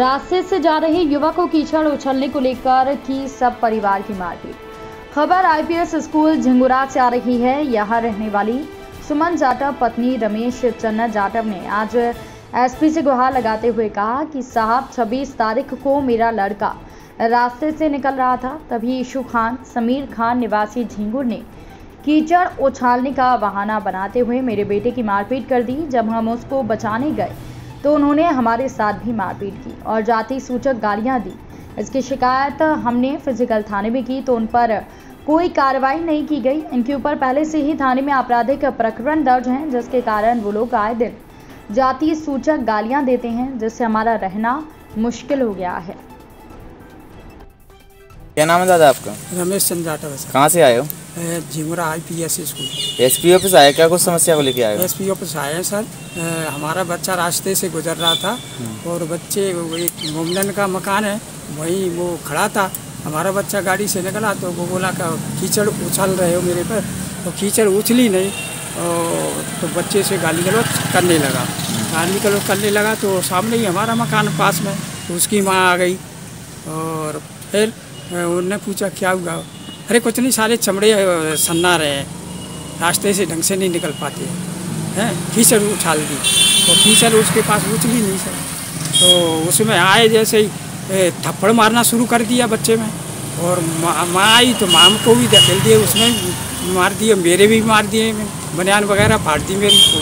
रास्ते से जा रहे युवक को कीचड़ उछलने को लेकर की सब परिवार की मारपीट। खबर आईपीएस स्कूल झिंगुरा से आ रही है। यहाँ रहने वाली सुमन जाटव, पत्नी रमेश चन्ना जाटव ने आज एसपी से गुहार लगाते हुए कहा कि साहब 26 तारीख को मेरा लड़का रास्ते से निकल रहा था। तभी ईशू खान, समीर खान निवासी झिंगुर ने कीचड़ उछालने का बहाना बनाते हुए मेरे बेटे की मारपीट कर दी। जब हम उसको बचाने गए तो उन्होंने हमारे साथ भी मारपीट की और जाति सूचक गालियाँ दी। इसकी शिकायत हमने फ़िज़िकल थाने में की तो उन पर कोई कार्रवाई नहीं की गई। इनके ऊपर पहले से ही थाने में आपराधिक प्रकरण दर्ज हैं जिसके कारण वो लोग आए दिन जाति सूचक गालियाँ देते हैं जिससे हमारा रहना मुश्किल हो गया है। क्या नाम है दादा आपका? रमेश चंद्र जाटव कहाँ से आए हो? झिमुरा I P S school SP office आया क्या? कुछ समस्या को लेके हो एस पी ऑफ़िस आए सर। हमारा बच्चा रास्ते से गुजर रहा था और बच्चे एक मोमडन का मकान है वहीं वो खड़ा था। हमारा बच्चा गाड़ी से निकला तो वो बोला कि कीचड़ उछल रहे हो मेरे पर। तो कीचड़ उछली नहीं और तो बच्चे से गाली गलौज करने लगा। गाली गलौज करने लगा तो सामने ही हमारा मकान पास में तो उसकी माँ आ गई और फिर उनने पूछा क्या हुआ? अरे कुछ नहीं, सारे चमड़े सन्ना रहे रास्ते से ढंग से नहीं निकल पाते हैं। कीचड़ उछाल दी। तो कीचड़ उसके पास उछली नहीं सर तो उसमें आए जैसे ही थप्पड़ मारना शुरू कर दिया बच्चे में। और माँ आई तो माम को भी धकेल दिए, उसमें मार दिए, मेरे भी मार दिए बनियान वगैरह फाड़ दी मेरी को